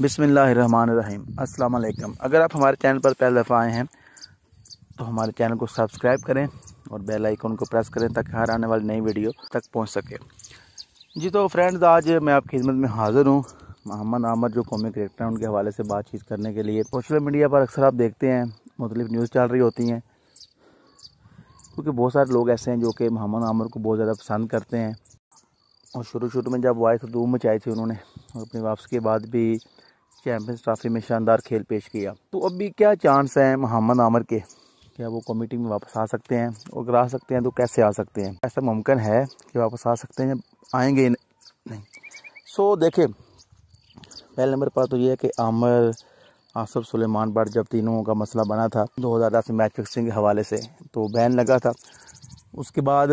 बिसमीम अस्सलाम अगर आप हमारे चैनल पर पहले दफ़ा आए हैं तो हमारे चैनल को सब्सक्राइब करें और बेल आइकन को प्रेस करें ताकि हर आने वाली नई वीडियो तक पहुँच सके। जी तो फ्रेंड्स, आज मैं आपकी खिदमत में हाज़िर हूँ। मोहम्मद आमर, जो कॉमिक क्रिएक्टर हैं, उनके हवाले से बातचीत करने के लिए। सोशल मीडिया पर अक्सर आप देखते हैं, मुख्तलिफ़ न्यूज़ चल रही होती हैं, क्योंकि बहुत सारे लोग ऐसे हैं जो कि मोहम्मद आमर को बहुत ज़्यादा पसंद करते हैं। और शुरू शुरू में जब वो आए तो धूम मचाई थी उन्होंने अपनी वापसी के बाद भी चैम्पियंस ट्रॉफी में शानदार खेल पेश किया। तो अभी क्या चांस है मोहम्मद आमर के? क्या वो कमेटी में वापस आ सकते हैं और अगर आ सकते हैं तो कैसे आ सकते हैं? ऐसा मुमकिन है कि वापस आ सकते हैं आएँगे नहीं। सो देखे पहले नंबर पर तो ये है कि आमर, आसफ, सुलेमान बट जब तीनों का मसला बना था दो हज़ार दस में मैच फिक्सिंग के हवाले से तो बैन लगा था। उसके बाद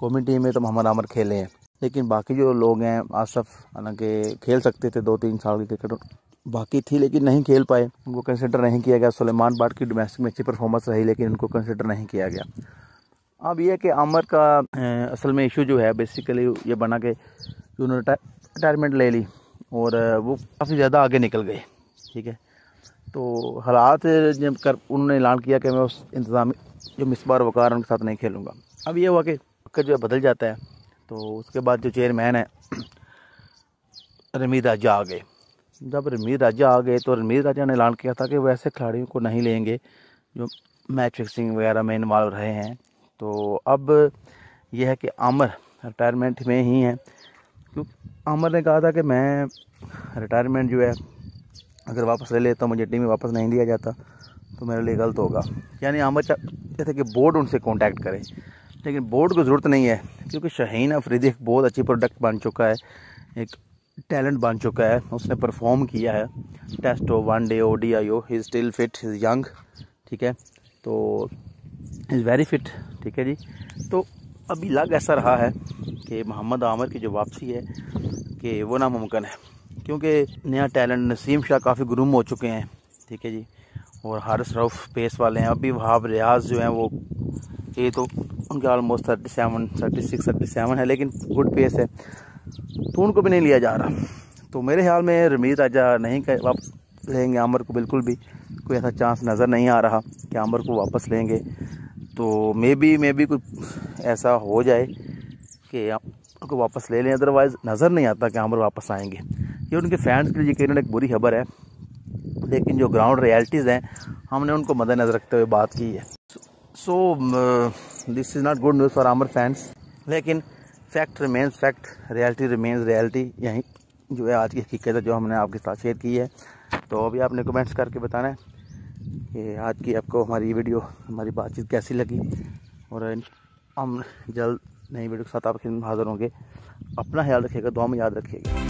कौमी टीम में तो मोहम्मद आमर खेले हैं। लेकिन बाकी जो लोग हैं, आसफ, हालाँकि खेल सकते थे दो तीन साल की क्रिकेट, बाकी थी लेकिन नहीं खेल पाए। उनको कंसिडर नहीं किया गया। सुलेमान बाट की डोमेस्टिक में अच्छी परफॉर्मेंस रही, लेकिन उनको कंसिडर नहीं किया गया। अब यह कि आमर का असल में इशू जो है बेसिकली ये बना के उन्होंने रिटायरमेंट ले ली और वो काफ़ी ज़्यादा आगे निकल गए। ठीक है? तो हालात जब कर, उन्होंने ऐलान किया कि मैं उस इंतज़ामी, जो मिसबार वकार उनके साथ नहीं खेलूँगा। अब ये हुआ कि, जो है बदल जाता है। तो उसके बाद जो चेयरमैन है रमीर राजा आ गए। जब रमीर राजा आ गए तो रमीर राजा ने ऐलान किया था कि वो ऐसे खिलाड़ियों को नहीं लेंगे जो मैच फिक्सिंग वगैरह में इन्वॉल्व रहे हैं। तो अब यह है कि आमर रिटायरमेंट में ही है। क्योंकि आमर ने कहा था कि मैं रिटायरमेंट जो है, अगर वापस ले लेता मुझे टीम में वापस नहीं दिया जाता तो मेरे लिए गलत होगा। यानी आमर चाहते थे कि बोर्ड उनसे कांटेक्ट करे। लेकिन बोर्ड को ज़रूरत नहीं है, क्योंकि शहीन अफरीदी एक बहुत अच्छी प्रोडक्ट बन चुका है, एक टैलेंट बन चुका है, उसने परफॉर्म किया है। टेस्ट हो one day O D I oh he still fit is young ठीक है? तो इज़ वेरी फिट ठीक है जी? तो अभी लग ऐसा रहा है कि मोहम्मद आमिर की जो वापसी है, कि वो नामुमकिन है, क्योंकि नया टैलेंट नसीम शाह काफ़ी गुरूम हो चुके हैं, ठीक है जी? और हारिस रऊफ़ पेस वाले हैं, अभी वहाब रियाज जो हैं, वो ये तो उनके almost thirty seven thirty six thirty seven है, लेकिन गुड पेस है। तो उनको भी नहीं लिया जा रहा। तो मेरे ख्याल में रमीज राजा नहीं वापस लेंगे आमर को बिल्कुल भी। कोई ऐसा चांस नज़र नहीं आ रहा कि आमर को वापस लेंगे। तो मे बी मे बी कुछ ऐसा हो जाए कि उनको वापस ले लें। अदरवाइज़ नज़र नहीं आता कि आमर वापस आएँगे। ये उनके फैंस के लिए यकीन एक बुरी खबर है। लेकिन जो ग्राउंड रियलिटीज़ हैं, हमने उनको मद्देनज़र रखते हुए बात की है। So this is not good news for Amir fans लेकिन fact remains fact reality remains reality यही जो है आज की हकीकत है जो हमने आपके साथ शेयर की है तो अभी आपने कमेंट्स करके बताना है कि आज की आपको हमारी वीडियो हमारी बातचीत कैसी लगी और हम जल्द नई वीडियो के साथ आपके हाजिर होंगे अपना ख्याल रखिएगा दुआ में याद रखिएगा